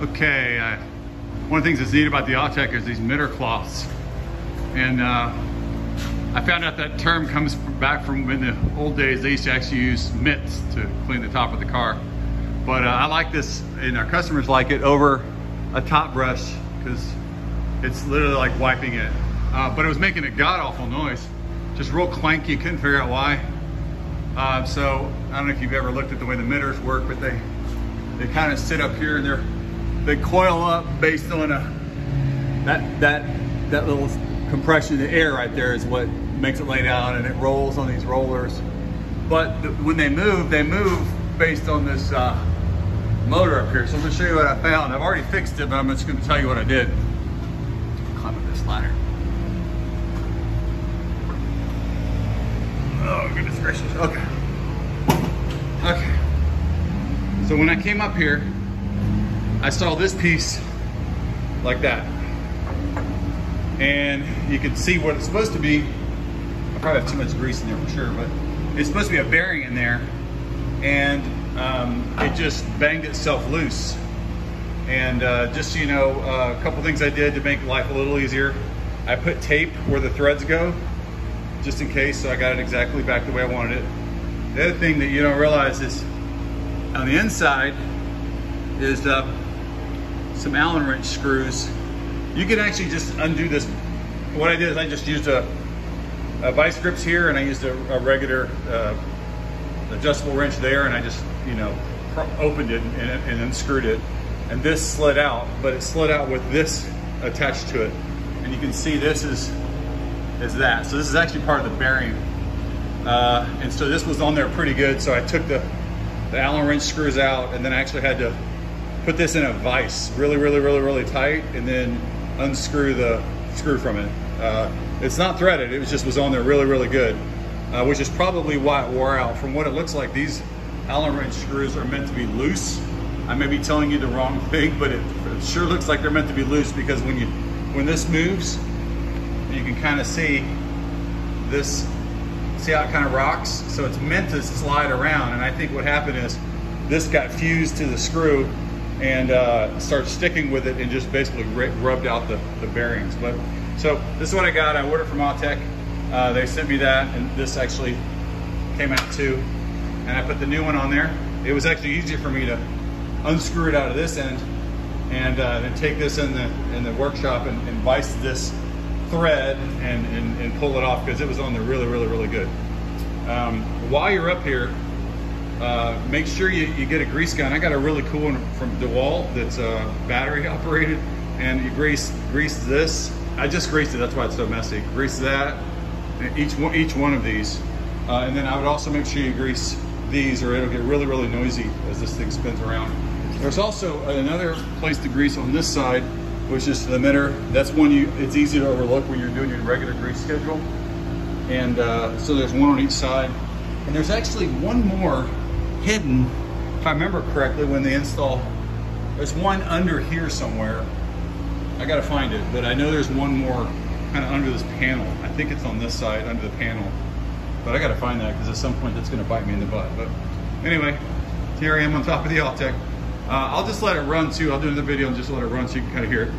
Okay, uh, one of the things that's neat about the Autec is these mitter cloths. And uh, I found out that term comes back from in the old days, they used to actually use mitts to clean the top of the car. But uh, I like this, and our customers like it over a top brush because it's literally like wiping it. Uh, but it was making a god awful noise. Just real clanky, couldn't figure out why. Uh, so I don't know if you've ever looked at the way the mitters work, but they they kind of sit up here and they're they coil up based on a that that that little compression of the air right there is what makes it lay down and it rolls on these rollers. But the, when they move, they move based on this uh, motor up here. So I'm gonna show you what I found. I've already fixed it, but I'm just gonna tell you what I did. Climb up this ladder. Oh goodness gracious, okay. Okay. So when I came up here, I saw this piece like that. And you can see what it's supposed to be. I probably have too much grease in there for sure, but it's supposed to be a bearing in there. And um, it just banged itself loose. And uh, just so you know, uh, a couple things I did to make life a little easier. I put tape where the threads go, just in case, so I got it exactly back the way I wanted it. The other thing that you don't realize is on the inside is uh, some Allen wrench screws. You can actually just undo this. What I did is I just used a, a vice grips here and I used a, a regular uh, adjustable wrench there and I just, you know, opened it and, and unscrewed it. And this slid out, but it slid out with this attached to it. And you can see this is, is that. So this is actually part of the bearing. Uh, and so this was on there pretty good. So I took the, the Allen wrench screws out and then I actually had to put this in a vise really, really, really, really tight and then unscrew the screw from it. Uh, it's not threaded, it was just was on there really, really good, uh, which is probably why it wore out. From what it looks like, these Allen wrench screws are meant to be loose. I may be telling you the wrong thing, but it, it sure looks like they're meant to be loose because when you when this moves, you can kind of see this, see how it kind of rocks? So it's meant to slide around, and I think what happened is this got fused to the screw and uh, start sticking with it and just basically rubbed out the, the bearings. But so this is what I got. I ordered from Autec. Uh, they sent me that, and this actually came out too. And I put the new one on there. It was actually easier for me to unscrew it out of this end and uh, then take this in the in the workshop and, and vise this thread and, and, and pull it off because it was on there really, really, really good. Um, while you're up here, uh, make sure you, you, get a grease gun. I got a really cool one from DeWalt that's uh, battery operated and you grease grease this. I just greased it, that's why it's so messy. Grease that, each one, each one of these. Uh, and then I would also make sure you grease these or it'll get really, really noisy as this thing spins around. There's also another place to grease on this side, which is the emitter. That's one you, it's easy to overlook when you're doing your regular grease schedule. And uh, so there's one on each side. And there's actually one more hidden, if I remember correctly, when they install. There's one under here somewhere. I gotta find it, but I know there's one more kind of under this panel. I think it's on this side, under the panel. But I gotta find that because at some point that's gonna bite me in the butt. But anyway, here I am on top of the Autec. Uh, I'll just let it run too. I'll do another video and just let it run so you can kind of hear it.